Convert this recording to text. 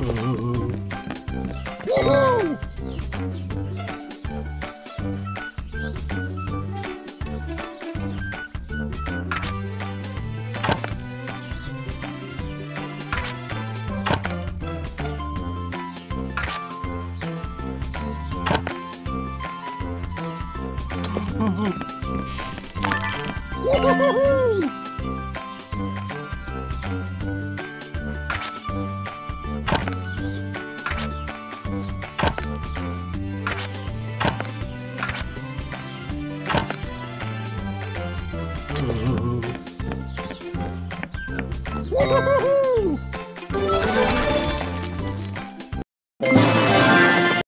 Woohoo! Woohoo!